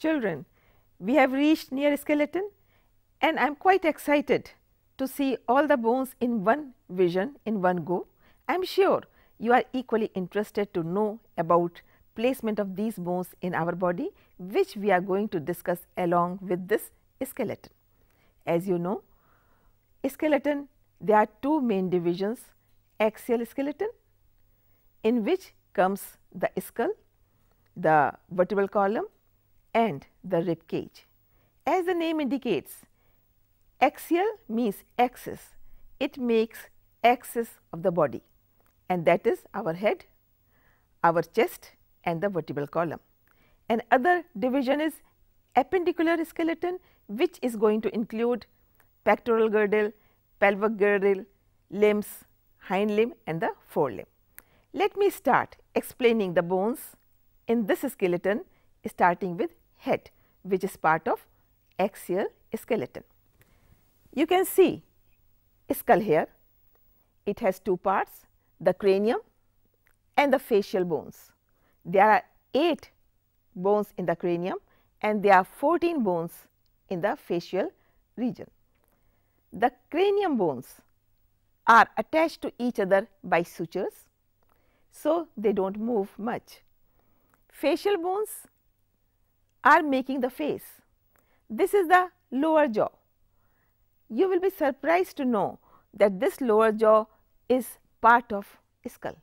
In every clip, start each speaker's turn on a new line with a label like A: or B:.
A: Children, we have reached near skeleton and I am quite excited to see all the bones in one vision in one go. I am sure you are equally interested to know about placement of these bones in our body which we are going to discuss along with this skeleton. As you know, skeleton there are two main divisions axial skeleton in which comes the skull, the vertebral column and the rib cage. As the name indicates, axial means axis, it makes axis of the body and that is our head, our chest and the vertebral column. And other division is appendicular skeleton which is going to include pectoral girdle, pelvic girdle, limbs, hind limb and the forelimb. Let me start explaining the bones in this skeleton starting with head which is part of axial skeleton. You can see skull here, it has two parts the cranium and the facial bones. There are 8 bones in the cranium and there are 14 bones in the facial region. The cranium bones are attached to each other by sutures, so they do not move much. Facial bones are making the face. This is the lower jaw. You will be surprised to know that this lower jaw is part of skull,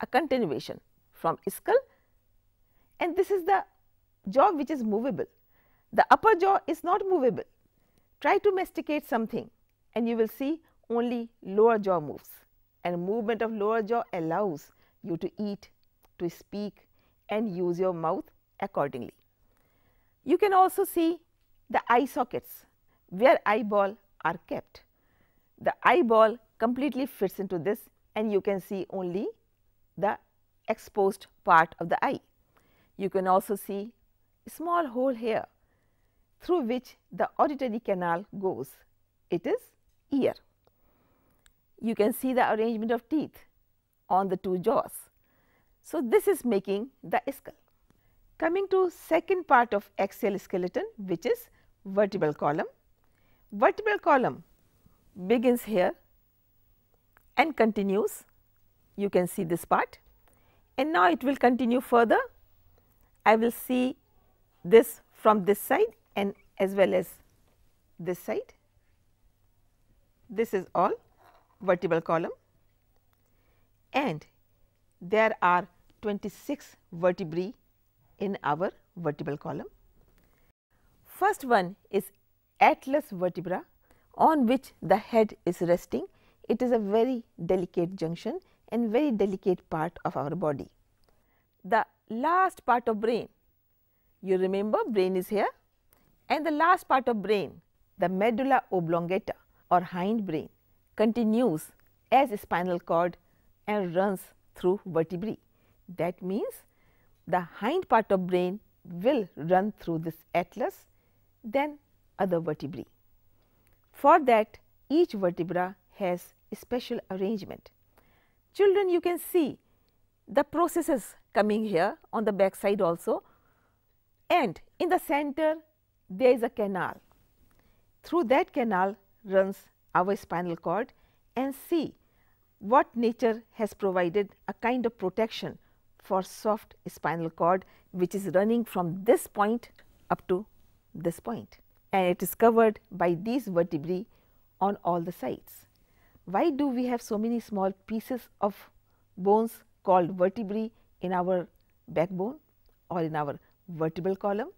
A: a continuation from skull and this is the jaw which is movable. The upper jaw is not movable. Try to masticate something and you will see only lower jaw moves and movement of lower jaw allows you to eat, to speak and use your mouth accordingly. You can also see the eye sockets where eyeball are kept. The eyeball completely fits into this and you can see only the exposed part of the eye. You can also see a small hole here through which the auditory canal goes. It is ear. You can see the arrangement of teeth on the two jaws. So, this is making the skull. Coming to second part of axial skeleton which is vertebral column. Vertebral column begins here and continues. You can see this part and now it will continue further. I will see this from this side and as well as this side. This is all vertebral column and there are 26 vertebrae in our vertebral column. First one is atlas vertebra on which the head is resting. It is a very delicate junction and very delicate part of our body. The last part of brain, you remember brain is here and the last part of brain, the medulla oblongata or hind brain continues as spinal cord and runs through vertebrae. That means, the hind part of brain will run through this atlas then other vertebrae. For that each vertebra has a special arrangement. Children you can see the processes coming here on the back side also and in the center there is a canal. Through that canal runs our spinal cord and see what nature has provided a kind of protection for soft spinal cord which is running from this point up to this point and it is covered by these vertebrae on all the sides. Why do we have so many small pieces of bones called vertebrae in our backbone or in our vertebral column?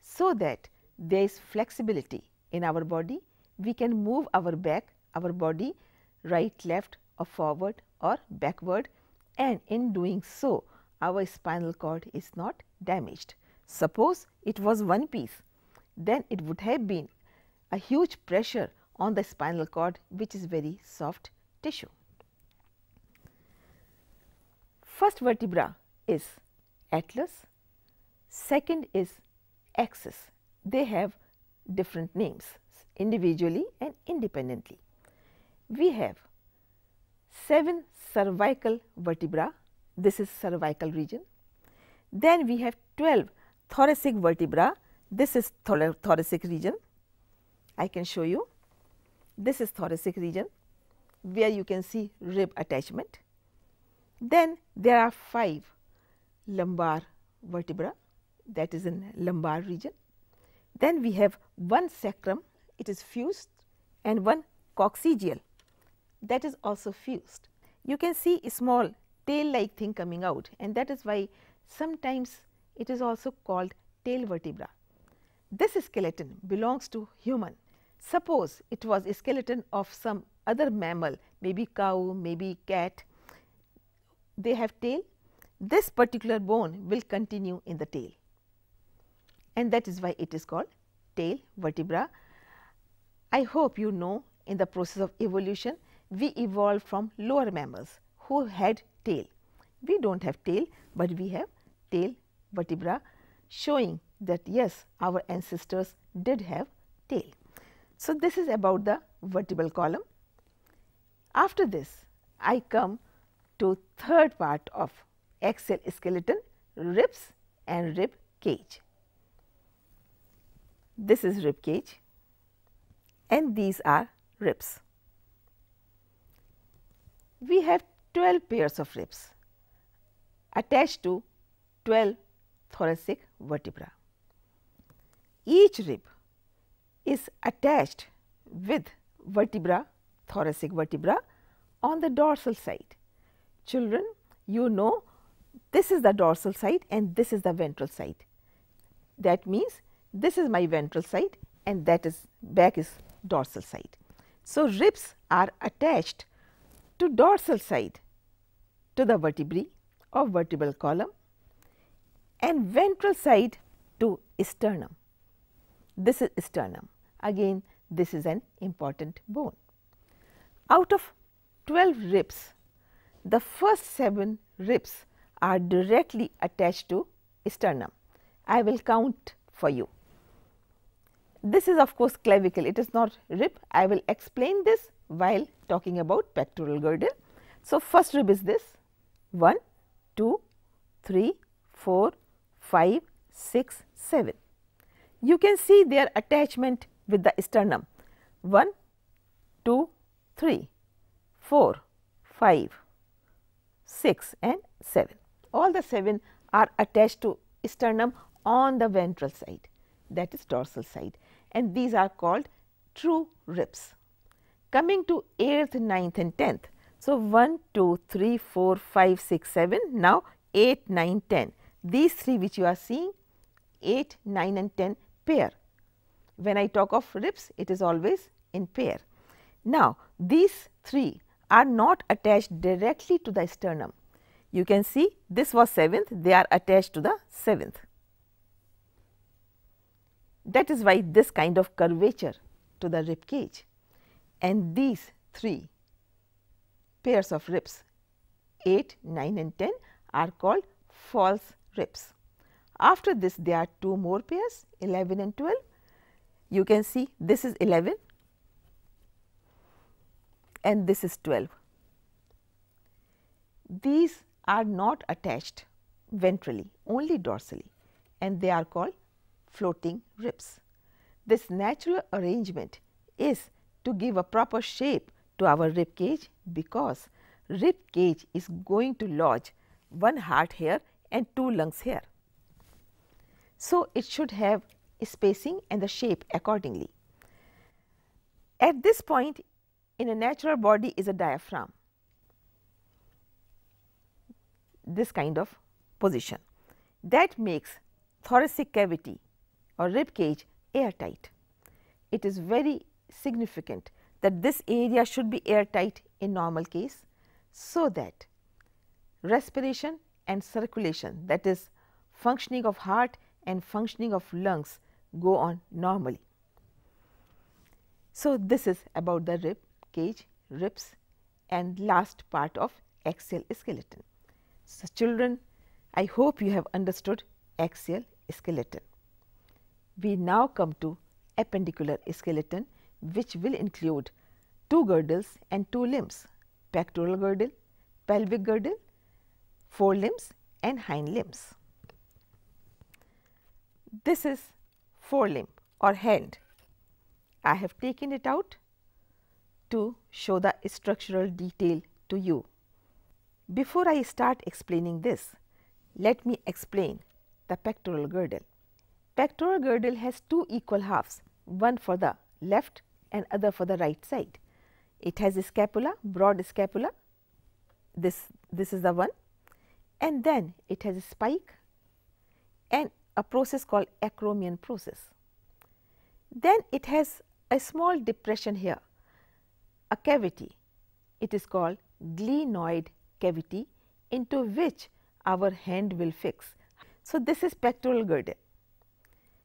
A: So that there is flexibility in our body, we can move our back, our body right, left or forward or backward and in doing so our spinal cord is not damaged. Suppose it was one piece, then it would have been a huge pressure on the spinal cord which is very soft tissue. First vertebra is atlas, second is axis. They have different names individually and independently. We have 7 cervical vertebra, this is cervical region. Then we have 12 thoracic vertebra, This is thoracic region. I can show you. This is thoracic region where you can see rib attachment. Then there are 5 lumbar vertebra that is in lumbar region. Then we have one sacrum, it is fused and one coccygeal that is also fused. You can see a small tail like thing coming out and that is why sometimes it is also called tail vertebra. This skeleton belongs to human. Suppose it was a skeleton of some other mammal maybe cow, maybe cat, they have tail. This particular bone will continue in the tail and that is why it is called tail vertebra. I hope you know in the process of evolution we evolved from lower mammals who had tail. We do not have tail, but we have tail vertebra showing that yes our ancestors did have tail. So, this is about the vertebral column. After this I come to third part of axial skeleton ribs and rib cage. This is rib cage and these are ribs. We have 12 pairs of ribs attached to 12 thoracic vertebra. Each rib is attached with vertebra, thoracic vertebra on the dorsal side. Children, you know this is the dorsal side and this is the ventral side. That means this is my ventral side and that is back is dorsal side. So, ribs are attached to dorsal side to the vertebrae of vertebral column and ventral side to sternum. This is sternum. Again this is an important bone. Out of 12 ribs, the first 7 ribs are directly attached to sternum. I will count for you. This is of course clavicle, it is not rib. I will explain this while talking about pectoral girdle. So, first rib is this 1, 2, 3, 4, 5, 6, 7. You can see their attachment with the sternum 1, 2, 3, 4, 5, 6 and 7. All the 7 are attached to sternum on the ventral side that is dorsal side and these are called true ribs. Coming to 8th, 9th and 10th. So, 1, 2, 3, 4, 5, 6, 7, now 8, 9, 10. These three which you are seeing 8, 9 and 10 pair. When I talk of ribs, it is always in pair. Now, these three are not attached directly to the sternum. You can see this was 7th, they are attached to the 7th. That is why this kind of curvature to the rib cage and these three pairs of ribs 8, 9 and 10 are called false ribs. After this there are two more pairs 11 and 12. You can see this is 11 and this is 12. These are not attached ventrally only dorsally and they are called floating ribs. This natural arrangement is to give a proper shape to our rib cage because rib cage is going to lodge one heart here and two lungs here. So, it should have spacing and the shape accordingly. At this point in a natural body is a diaphragm, this kind of position that makes thoracic cavity or rib cage airtight. It is very significant that this area should be airtight in normal case, so that respiration and circulation that is functioning of heart and functioning of lungs go on normally. So, this is about the rib cage, ribs and last part of axial skeleton. So, children I hope you have understood axial skeleton we now come to appendicular skeleton which will include two girdles and two limbs pectoral girdle, pelvic girdle, forelimbs and hind limbs. This is forelimb or hand. I have taken it out to show the structural detail to you. Before I start explaining this, let me explain the pectoral girdle. Pectoral girdle has two equal halves, one for the left and other for the right side. It has a scapula, broad scapula, this, this is the one and then it has a spike and a process called acromion process. Then it has a small depression here, a cavity, it is called glenoid cavity into which our hand will fix. So, this is pectoral girdle.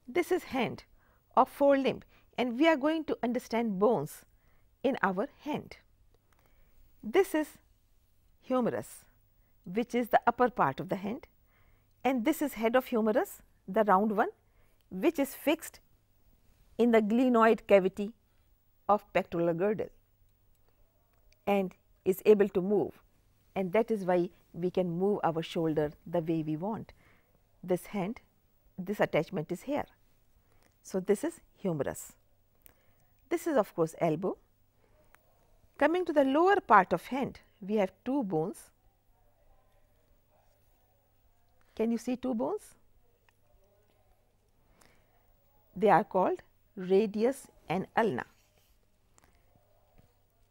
A: This is hand of forelimb and we are going to understand bones in our hand. This is humerus which is the upper part of the hand and this is head of humerus the round one which is fixed in the glenoid cavity of pectoral girdle and is able to move and that is why we can move our shoulder the way we want. This hand, this attachment is here. So, this is humerus. This is of course elbow. Coming to the lower part of hand, we have two bones. Can you see two bones? They are called radius and ulna.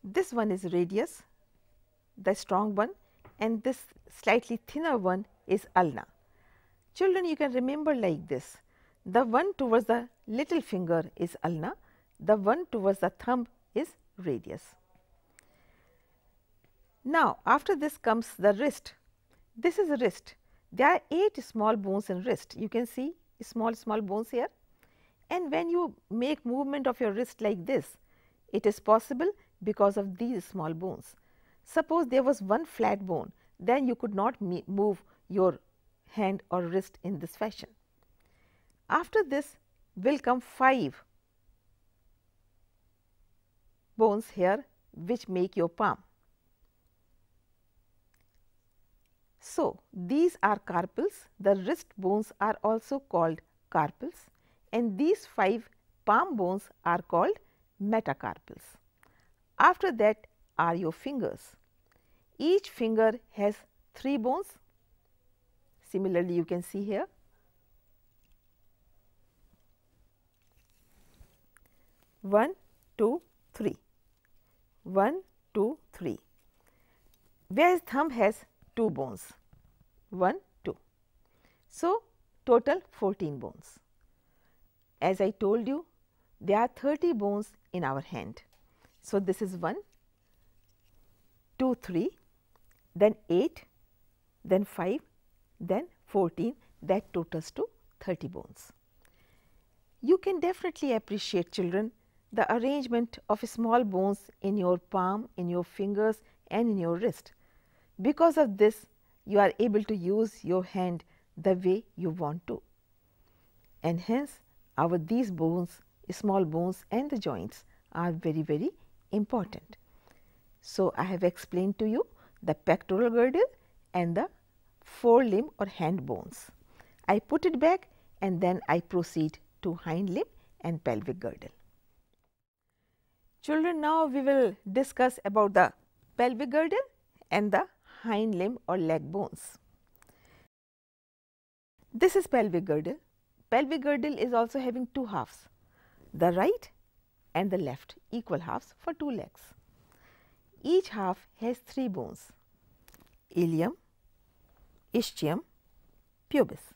A: This one is radius, the strong one and this slightly thinner one is ulna. Children you can remember like this, the one towards the little finger is ulna, the one towards the thumb is radius. Now, after this comes the wrist, this is wrist, there are 8 small bones in wrist, you can see small small bones here and when you make movement of your wrist like this, it is possible because of these small bones. Suppose there was one flat bone, then you could not move your hand or wrist in this fashion. After this will come 5 bones here which make your palm. So, these are carpals, the wrist bones are also called carpals and these 5 palm bones are called metacarpals. After that are your fingers. Each finger has 3 bones. Similarly, you can see here. One, two, three. One, two, three. Whereas thumb has two bones. One, two. So, total 14 bones. As I told you, there are 30 bones in our hand. So, this is 1, 2, 3, then 8, then 5, then 14 that totals to 30 bones. You can definitely appreciate children the arrangement of small bones in your palm, in your fingers and in your wrist. Because of this you are able to use your hand the way you want to and hence our these bones, small bones and the joints are very, very important. So, I have explained to you the pectoral girdle and the forelimb or hand bones. I put it back and then I proceed to hind limb and pelvic girdle. Children, now we will discuss about the pelvic girdle and the hind limb or leg bones. This is pelvic girdle pelvic girdle is also having two halves, the right and the left equal halves for two legs. Each half has three bones ilium, ischium, pubis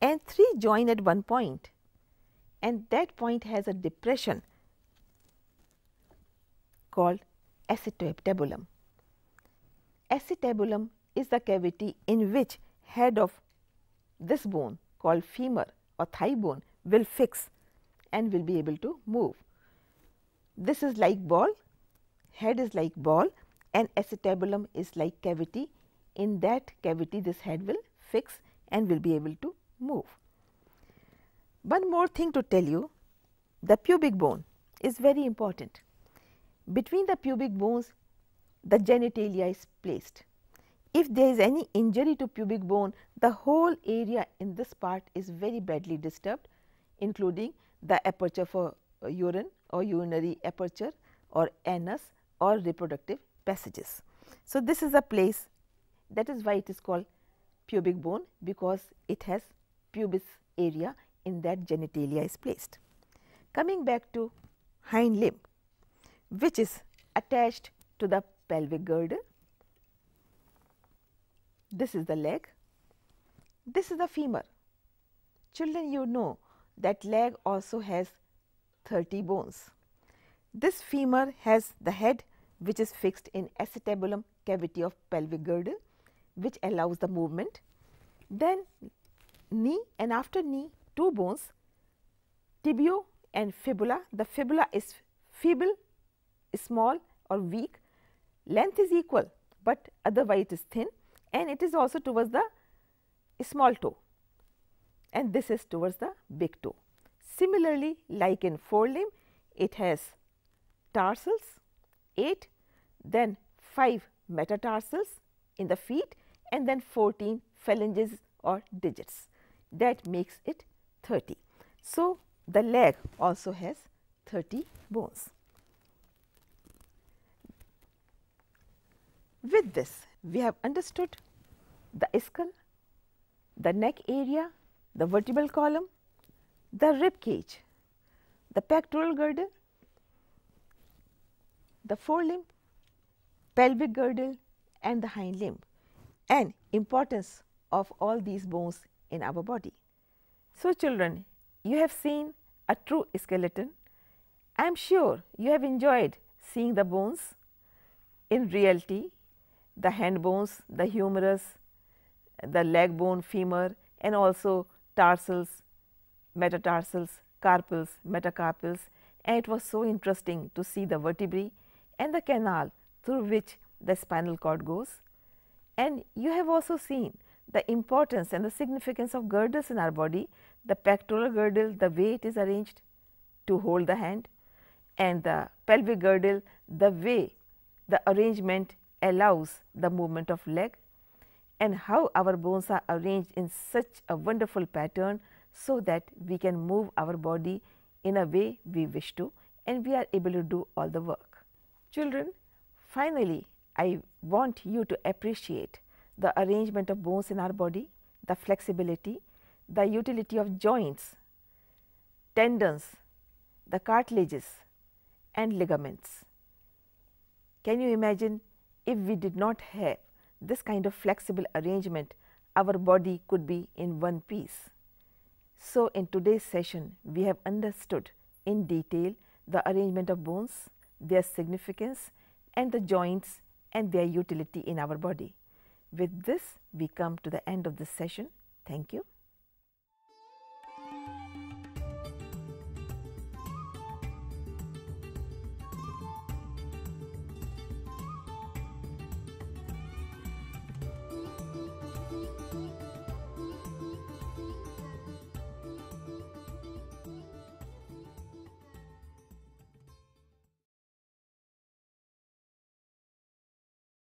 A: and three join at one point and that point has a depression called acetabulum. Acetabulum is the cavity in which head of this bone called femur or thigh bone will fix and will be able to move. This is like ball, head is like ball and acetabulum is like cavity. In that cavity this head will fix and will be able to move. One more thing to tell you, the pubic bone is very important. Between the pubic bones, the genitalia is placed. If there is any injury to pubic bone, the whole area in this part is very badly disturbed including the aperture for uh, urine or urinary aperture or anus or reproductive passages. So, this is a place that is why it is called pubic bone because it has pubis area in that genitalia is placed. Coming back to hind limb which is attached to the pelvic girdle. This is the leg, this is the femur. Children you know that leg also has 30 bones. This femur has the head which is fixed in acetabulum cavity of pelvic girdle which allows the movement. Then knee and after knee two bones tibia and fibula. The fibula is feeble, small or weak, length is equal, but otherwise it is thin and it is also towards the small toe and this is towards the big toe. Similarly, like in forelimb, it has tarsals 8, then 5 metatarsals in the feet and then 14 phalanges or digits that makes it 30. So, the leg also has 30 bones. With this, we have understood the skull, the neck area, the vertebral column, the rib cage, the pectoral girdle, the forelimb, pelvic girdle and the hind limb and importance of all these bones in our body. So, children you have seen a true skeleton. I am sure you have enjoyed seeing the bones in reality, the hand bones, the humerus, the leg bone, femur and also tarsals, metatarsals, carpals, metacarpals and it was so interesting to see the vertebrae and the canal through which the spinal cord goes. And you have also seen the importance and the significance of girdles in our body, the pectoral girdle, the way it is arranged to hold the hand and the pelvic girdle, the way the arrangement allows the movement of leg and how our bones are arranged in such a wonderful pattern so that we can move our body in a way we wish to and we are able to do all the work. Children, finally, I want you to appreciate the arrangement of bones in our body, the flexibility, the utility of joints, tendons, the cartilages and ligaments. Can you imagine if we did not have this kind of flexible arrangement, our body could be in one piece. So, in today's session, we have understood in detail the arrangement of bones, their significance and the joints and their utility in our body. With this, we come to the end of this session. Thank you.